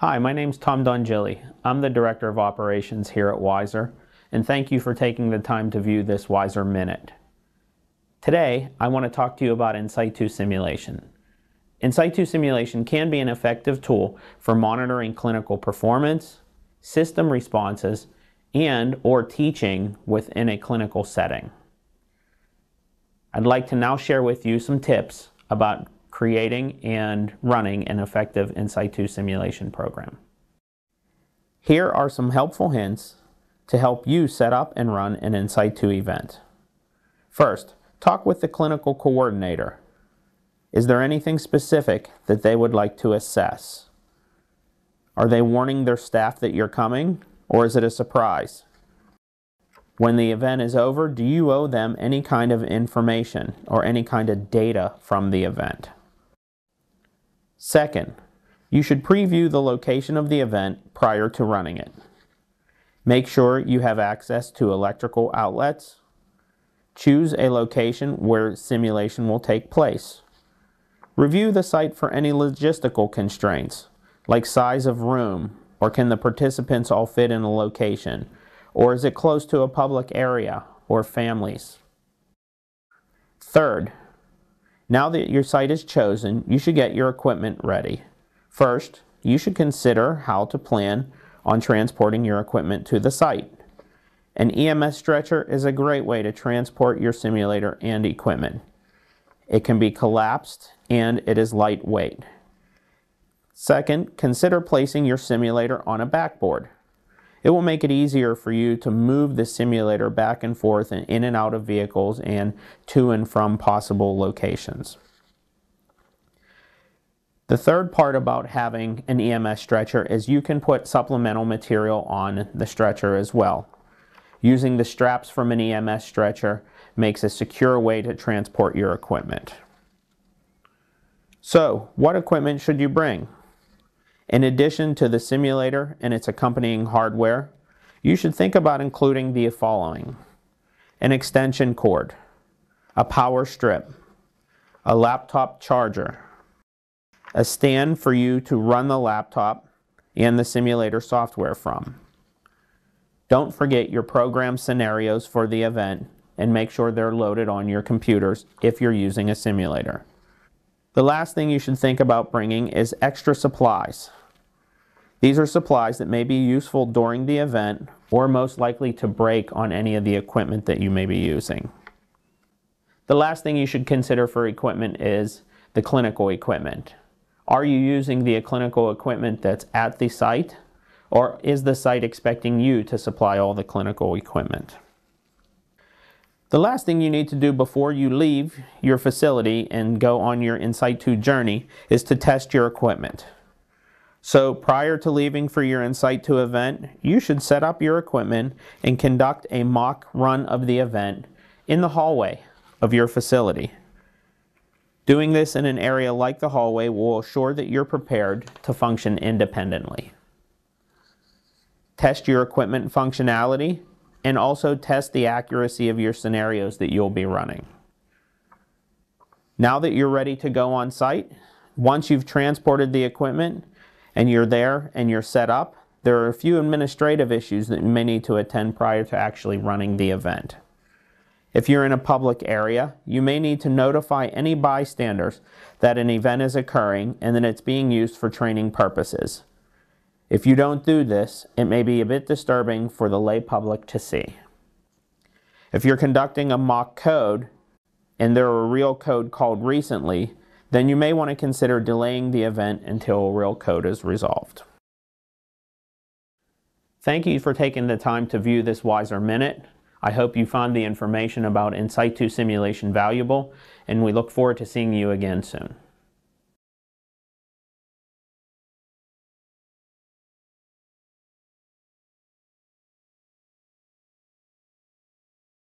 Hi, my name is Tom Dongilli. I'm the Director of Operations here at Wiser, and thank you for taking the time to view this Wiser Minute. Today, I want to talk to you about In Situ simulation. In Situ simulation can be an effective tool for monitoring clinical performance, system responses, and or teaching within a clinical setting. I'd like to now share with you some tips about creating and running an effective in situ simulation program. Here are some helpful hints to help you set up and run an in situ event. First, talk with the clinical coordinator. Is there anything specific that they would like to assess? Are they warning their staff that you're coming, or is it a surprise? When the event is over, do you owe them any kind of information or any kind of data from the event? Second, you should preview the location of the event prior to running it. Make sure you have access to electrical outlets. Choose a location where simulation will take place. Review the site for any logistical constraints, like size of room, or can the participants all fit in a location, or is it close to a public area or families? Third, now that your site is chosen, you should get your equipment ready. First, you should consider how to plan on transporting your equipment to the site. An EMS stretcher is a great way to transport your simulator and equipment. It can be collapsed and it is lightweight. Second, consider placing your simulator on a backboard. It will make it easier for you to move the simulator back and forth and in and out of vehicles and to and from possible locations. The third part about having an EMS stretcher is you can put supplemental material on the stretcher as well. Using the straps from an EMS stretcher makes a secure way to transport your equipment. So, what equipment should you bring? In addition to the simulator and its accompanying hardware, you should think about including the following. An extension cord, a power strip, a laptop charger, a stand for you to run the laptop and the simulator software from. Don't forget your program scenarios for the event and make sure they're loaded on your computers if you're using a simulator. The last thing you should think about bringing is extra supplies. These are supplies that may be useful during the event or most likely to break on any of the equipment that you may be using. The last thing you should consider for equipment is the clinical equipment. Are you using the clinical equipment that's at the site or is the site expecting you to supply all the clinical equipment? The last thing you need to do before you leave your facility and go on your in situ journey is to test your equipment. So prior to leaving for your in situ event, you should set up your equipment and conduct a mock run of the event in the hallway of your facility. Doing this in an area like the hallway will assure that you're prepared to function independently. Test your equipment functionality and also test the accuracy of your scenarios that you'll be running. Now that you're ready to go on site, once you've transported the equipment, and you're there and you're set up, there are a few administrative issues that you may need to attend prior to actually running the event. If you're in a public area, you may need to notify any bystanders that an event is occurring and that it's being used for training purposes. If you don't do this, it may be a bit disturbing for the lay public to see. If you're conducting a mock code and there are real code called recently, then you may want to consider delaying the event until real code is resolved. Thank you for taking the time to view this Wiser Minute. I hope you found the information about In Situ simulation valuable, and we look forward to seeing you again soon.